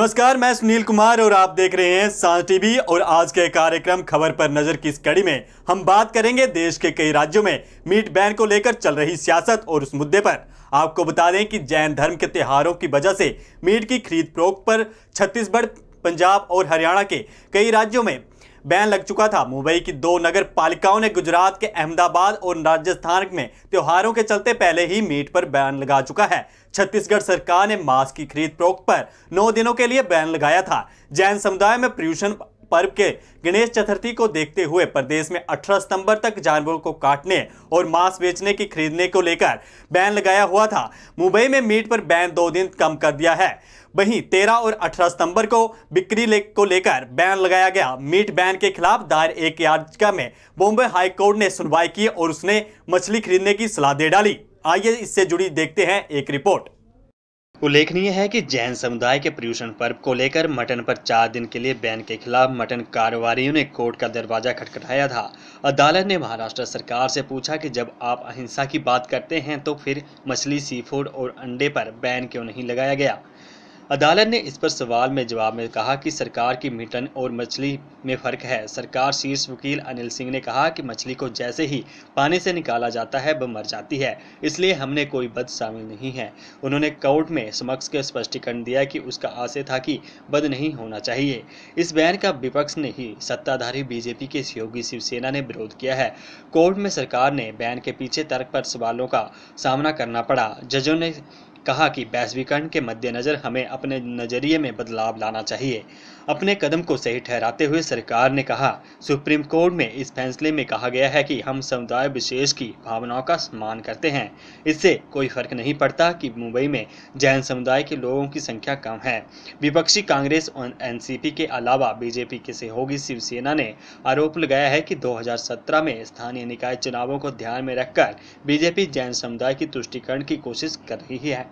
नमस्कार, मैं सुनील कुमार और आप देख रहे हैं सांस टीवी और आज के कार्यक्रम खबर पर नज़र की इस कड़ी में हम बात करेंगे देश के कई राज्यों में मीट बैन को लेकर चल रही सियासत और उस मुद्दे पर। आपको बता दें कि जैन धर्म के त्योहारों की वजह से मीट की खरीद प्रोक पर छत्तीसगढ़, पंजाब और हरियाणा के कई राज्यों में बैन लग चुका था। मुंबई की दो नगर पालिकाओं ने गुजरात के अहमदाबाद और राजस्थान में त्योहारों के चलते पहले ही मीट पर बैन लगा चुका है। छत्तीसगढ़ सरकार ने मास्क की खरीद प्रोक्त पर नौ दिनों के लिए बैन लगाया था। जैन समुदाय में प्रयूषण पर्व के गणेश चतुर्थी को देखते हुए प्रदेश में 18 सितंबर तक जानवरों को काटने और मांस बेचने की खरीदने को लेकर बैन लगाया हुआ था। मुंबई में मीट पर बैन दो दिन कम कर दिया है। वहीं 13 और 18 सितंबर को बिक्री ले, को लेकर बैन लगाया गया। मीट बैन के खिलाफ दायर एक याचिका में बॉम्बे हाई कोर्ट ने सुनवाई की और उसने मछली खरीदने की सलाह दे डाली। आइए इससे जुड़ी देखते हैं एक रिपोर्ट। उल्लेखनीय है कि जैन समुदाय के पर्यूषण पर्व को लेकर मटन पर चार दिन के लिए बैन के खिलाफ मटन कारोबारियों ने कोर्ट का दरवाज़ा खटखटाया था। अदालत ने महाराष्ट्र सरकार से पूछा कि जब आप अहिंसा की बात करते हैं तो फिर मछली सी फ़ूड और अंडे पर बैन क्यों नहीं लगाया गया? अदालत ने इस पर सवाल में जवाब में कहा कि सरकार की मिटन और मछली में फ़र्क है। सरकार शीर्ष वकील अनिल सिंह ने कहा कि मछली को जैसे ही पानी से निकाला जाता है, वह मर जाती है। इसलिए हमने कोई बद शामिल नहीं है। उन्होंने कोर्ट में समक्ष के स्पष्टीकरण दिया कि उसका आशय था कि बद नहीं होना चाहिए। इस बयान का विपक्ष ने ही सत्ताधारी बीजेपी के सहयोगी शिवसेना ने विरोध किया है। कोर्ट में सरकार ने बैन के पीछे तर्क पर सवालों का सामना करना पड़ा। जजों ने कहा कि वैश्वीकरण के मद्देनज़र हमें अपने नज़रिए में बदलाव लाना चाहिए। अपने कदम को सही ठहराते हुए सरकार ने कहा। सुप्रीम कोर्ट में इस फैसले में कहा गया है कि हम समुदाय विशेष की भावनाओं का सम्मान करते हैं। इससे कोई फ़र्क नहीं पड़ता कि मुंबई में जैन समुदाय के लोगों की संख्या कम है। विपक्षी कांग्रेस और एनसीपी के अलावा बीजेपी के सहयोगी शिवसेना ने आरोप लगाया है कि 2017 में स्थानीय निकाय चुनावों को ध्यान में रखकर बीजेपी जैन समुदाय की तुष्टिकरण की कोशिश कर रही है।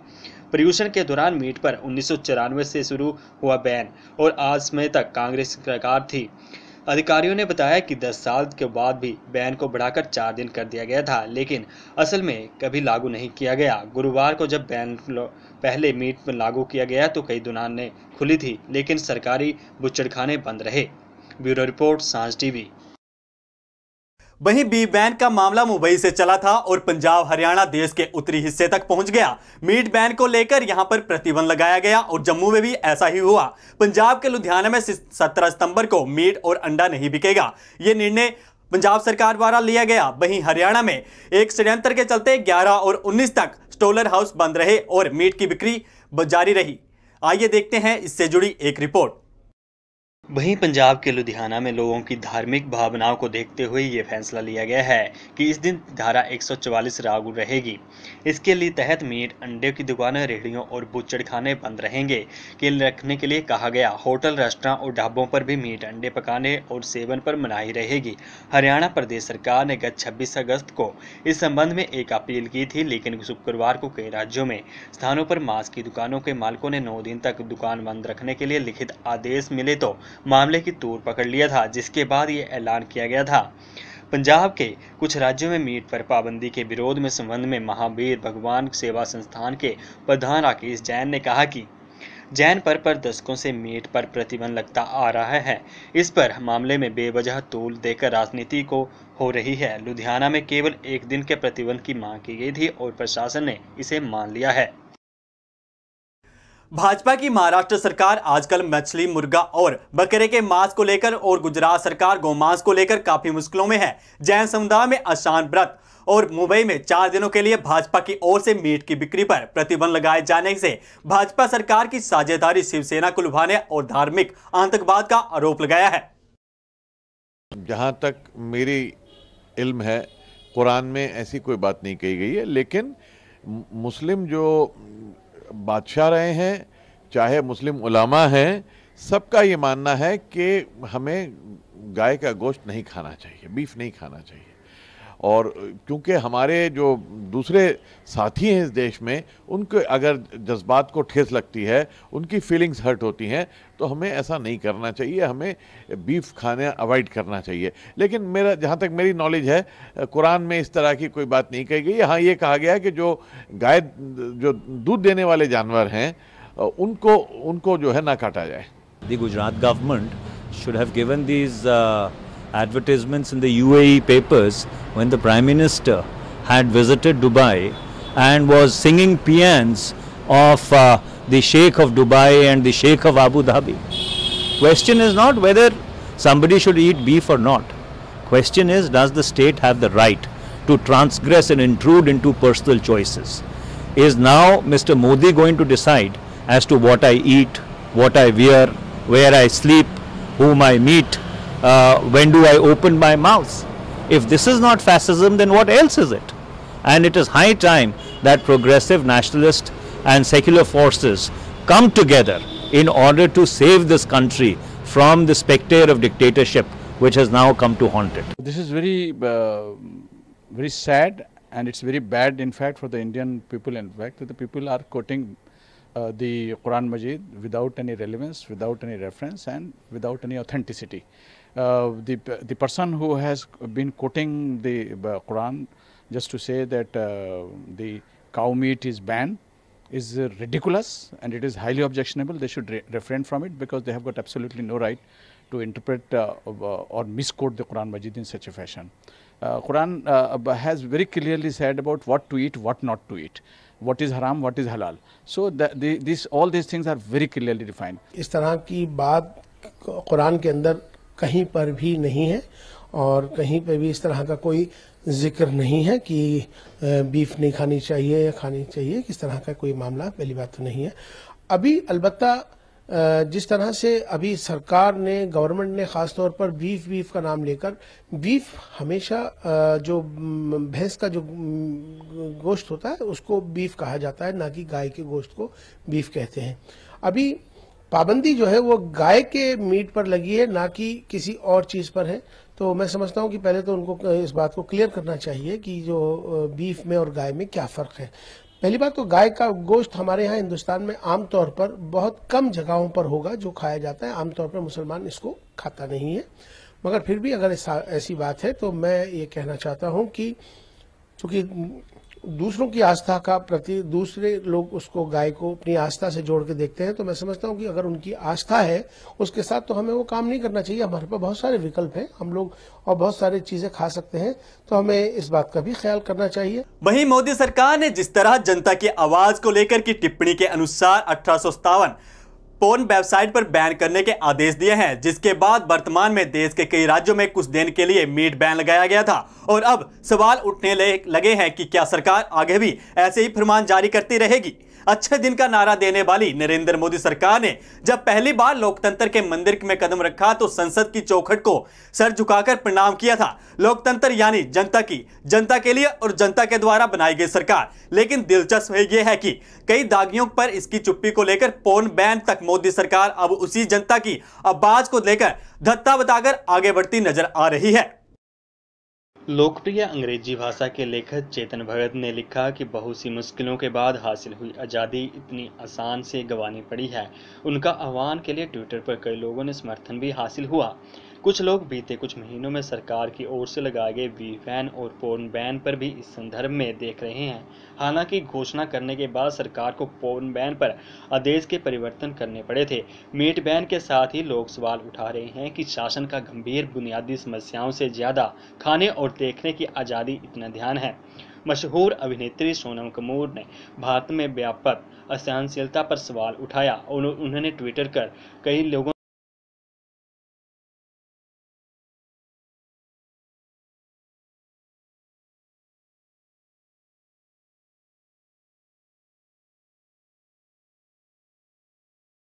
पर्यूषण के दौरान मीट पर उन्नीस सौ चौरानवे से शुरू हुआ बैन और आज समय तक कांग्रेस सरकार थी। अधिकारियों ने बताया कि 10 साल के बाद भी बैन को बढ़ाकर चार दिन कर दिया गया था, लेकिन असल में कभी लागू नहीं किया गया। गुरुवार को जब बैन पहले मीट में लागू किया गया तो कई दुकानें खुली थी, लेकिन सरकारी बुच्चड़खाने बंद रहे। ब्यूरो रिपोर्ट, साँझ टीवी। वहीं बी बैन का मामला मुंबई से चला था और पंजाब हरियाणा देश के उत्तरी हिस्से तक पहुँच गया। मीट बैन को लेकर यहाँ पर प्रतिबंध लगाया गया और जम्मू में भी ऐसा ही हुआ। पंजाब के लुधियाना में सत्रह सितंबर को मीट और अंडा नहीं बिकेगा। ये निर्णय पंजाब सरकार द्वारा लिया गया। वहीं हरियाणा में एक षड्यंत्र के चलते 11 और 19 तक स्टोलर हाउस बंद रहे और मीट की बिक्री जारी रही। आइए देखते हैं इससे जुड़ी एक रिपोर्ट। वहीं पंजाब के लुधियाना में लोगों की धार्मिक भावनाओं को देखते हुए ये फैसला लिया गया है कि इस दिन धारा 144 लागू रहेगी। इसके लिए तहत मीट, अंडे की दुकानें, रेहड़ियों और बुच्चड़खाने बंद रहेंगे। के रखने के लिए कहा गया, होटल रेस्टोरेंट और ढाबों पर भी मीट, अंडे पकाने और सेवन पर मनाही रहेगी। हरियाणा प्रदेश सरकार ने गत छब्बीस अगस्त को इस संबंध में एक अपील की थी, लेकिन शुक्रवार को कई राज्यों में स्थानों पर मांस की दुकानों के मालिकों ने नौ दिन तक दुकान बंद रखने के लिए लिखित आदेश मिले तो मामले की तूर पकड़ लिया था, जिसके बाद ये ऐलान किया गया था। पंजाब के कुछ राज्यों में मीट पर पाबंदी के विरोध में संबंध में महावीर भगवान सेवा संस्थान के प्रधान राकेश जैन ने कहा कि जैन पर पर दशकों से मीट पर प्रतिबंध लगता आ रहा है। इस पर मामले में बेवजह तोल देकर राजनीति को हो रही है। लुधियाना में केवल एक दिन के प्रतिबंध की मांग की गई थी और प्रशासन ने इसे मान लिया है। भाजपा की महाराष्ट्र सरकार आजकल मछली, मुर्गा और बकरे के मांस को लेकर और गुजरात सरकार गौमांस को लेकर काफ़ी मुश्किलों में है। जैन समुदाय में अशान व्रत और मुंबई में चार दिनों के लिए भाजपा की ओर से मीट की बिक्री पर प्रतिबंध लगाए जाने से भाजपा सरकार की साझेदारी शिवसेना को लुभाने और धार्मिक आतंकवाद का आरोप लगाया है। जहाँ तक मेरी इल्म है, कुरान में ऐसी कोई बात नहीं कही गई है, लेकिन मुस्लिम जो बादशाह रहे हैं, चाहे मुस्लिम उलामा हैं, सबका ये मानना है कि हमें गाय का गोश्त नहीं खाना चाहिए, बीफ नहीं खाना चाहिए। और क्योंकि हमारे जो दूसरे साथी हैं इस देश में उनके अगर जज्बात को ठेस लगती है उनकी फीलिंग्स हर्ट होती हैं तो हमें ऐसा नहीं करना चाहिए हमें बीफ खाने अवॉइड करना चाहिए। लेकिन मेरा जहाँ तक मेरी नॉलेज है कुरान में इस तरह की कोई बात नहीं कही गई। हाँ ये कहा गया है कि जो गाय जो दूध देने वाले जानवर हैं उनको उनको जो है ना काटा जाए। The Gujarat government have given these uh, advertisements in the UAE papers when the Prime Minister had visited Dubai and was singing paeans of uh, the Sheikh of Dubai and the Sheikh of Abu Dhabi. Question is not whether somebody should eat beef or not. Question is does the state have the right to transgress and intrude into personal choices? Is now Mr. Modi going to decide as to what I eat, what I wear, where I sleep, whom I meet, uh, when do I open my mouth? If this is not fascism, then what else is it? And it is high time that progressive nationalist and secular forces come together in order to save this country from the specter of dictatorship which has now come to haunt it. This is very, uh, very sad and it's very bad in fact for the Indian people in fact that the people are quoting uh, the Quran Majid without any relevance, without any reference and without any authenticity. Uh, the, the person who has been quoting the uh, Quran just to say that uh, the cow meat is banned is ridiculous and it is highly objectionable. They should re refrain from it because they have got absolutely no right to interpret uh, or misquote the Quran Majid in such a fashion. Quran has very clearly said about what to eat, what not to eat. What is haram, what is halal. So the, the, this, all these things are very clearly defined. इस तरह की बात कुरान के अंदर कहीं पर भी नहीं है और कहीं पर भी इस तरह का कोई ज़िक्र नहीं है कि बीफ नहीं खानी चाहिए या खानी चाहिए किस तरह का कोई मामला पहली बात तो नहीं है अभी अलबत्ता जिस तरह से अभी सरकार ने गवर्नमेंट ने खास तौर पर बीफ बीफ का नाम लेकर बीफ हमेशा जो भैंस का जो गोश्त होता है, उसको बीफ कहा जाता है, ना कि गाय के गोश्त को बीफ कहते हैं। अभी पाबंदी जो है, वो गाय के मीट पर लगी है, ना कि किसी और चीज़ पर है। तो मैं समझता हूँ कि पहले तो उनको, इस बात को क्लियर करना चाहिए कि जो बीफ में और गाय में क्या फ़र्क है। पहली बात तो गाय का गोश्त हमारे यहाँ हिंदुस्तान में आमतौर पर बहुत कम जगहों पर होगा जो खाया जाता है। आमतौर पर मुसलमान इसको खाता नहीं है। मगर फिर भी अगर ऐसी बात है तो मैं ये कहना चाहता हूँ कि चूँकि दूसरों की आस्था का प्रति, दूसरे लोग उसको, गाय को अपनी आस्था से जोड़ के देखते हैं तो मैं समझता हूँ कि अगर उनकी आस्था है, उसके साथ तो हमें वो काम नहीं करना चाहिए। हमारे पास बहुत सारे विकल्प हैं, हम लोग और बहुत सारी चीज़ें खा सकते हैं तो हमें इस बात का भी ख्याल करना चाहिए। वही मोदी सरकार ने जिस तरह जनता की आवाज़ को लेकर की टिप्पणी के अनुसार अठारह सौ सत्तावन पोर्न वेबसाइट पर बैन करने के आदेश दिए हैं, जिसके बाद वर्तमान में देश के कई राज्यों में कुछ दिन के लिए मीट बैन लगाया गया था। और अब सवाल उठने लगे हैं कि क्या सरकार आगे भी ऐसे ही फरमान जारी करती रहेगी? अच्छे दिन का नारा देने वाली नरेंद्र मोदी सरकार ने जब पहली बार लोकतंत्र के मंदिर में कदम रखा तो संसद की चौखट को सर झुकाकर प्रणाम किया था। लोकतंत्र यानी जनता की, जनता के लिए और जनता के द्वारा बनाई गई सरकार। लेकिन दिलचस्प यह है कि कई दागियों पर इसकी चुप्पी को लेकर पोन बैन तक मोदी सरकार अब उसी जनता की आवाज़ को लेकर धत्ता बताकर आगे बढ़ती नज़र आ रही है। लोकप्रिय अंग्रेज़ी भाषा के लेखक चेतन भगत ने लिखा कि बहुत सी मुश्किलों के बाद हासिल हुई आज़ादी इतनी आसान से गंवानी पड़ी है। उनका आह्वान के लिए ट्विटर पर कई लोगों ने समर्थन भी हासिल हुआ। कुछ लोग बीते कुछ महीनों में सरकार की ओर से लगाए गए वी वैन और पोर्न बैन पर भी इस संदर्भ में देख रहे हैं। हालाँकि घोषणा करने के बाद सरकार को पोर्न बैन पर आदेश के परिवर्तन करने पड़े थे। मीट बैन के साथ ही लोग सवाल उठा रहे हैं कि शासन का गंभीर बुनियादी समस्याओं से ज़्यादा खाने और देखने की आज़ादी इतना ध्यान है। मशहूर अभिनेत्री सोनम कपूर ने भारत में व्यापक असहनशीलता पर सवाल उठाया और उन्होंने ट्विटर कर कई लोगों